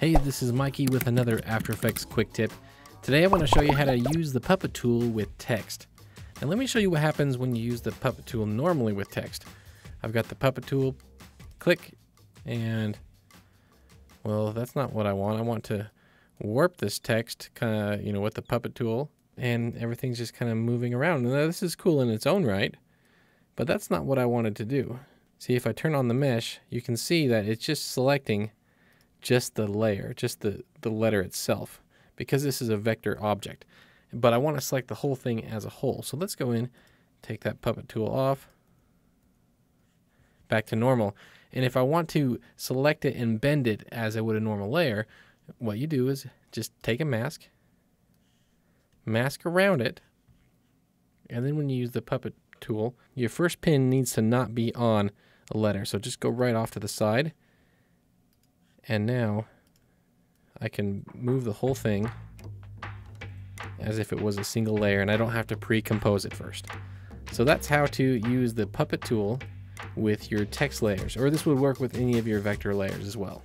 Hey, this is Mikey with another After Effects quick tip. Today I want to show you how to use the puppet tool with text. And let me show you what happens when you use the puppet tool normally with text. I've got the puppet tool, click, and well, that's not what I want. I want to warp this text kind of, you know, with the puppet tool and everything's just kind of moving around. Now this is cool in its own right, but that's not what I wanted to do. See, if I turn on the mesh, you can see that it's just selecting just the layer, just the, the letter itself, because this is a vector object. But I want to select the whole thing as a whole. So let's go in, take that puppet tool off, back to normal. And if I want to select it and bend it as I would a normal layer, what you do is just take a mask, mask around it, and then when you use the puppet tool, your first pin needs to not be on a letter. So just go right off to the side and now I can move the whole thing as if it was a single layer and I don't have to pre-compose it first. So that's how to use the puppet tool with your text layers, or this would work with any of your vector layers as well.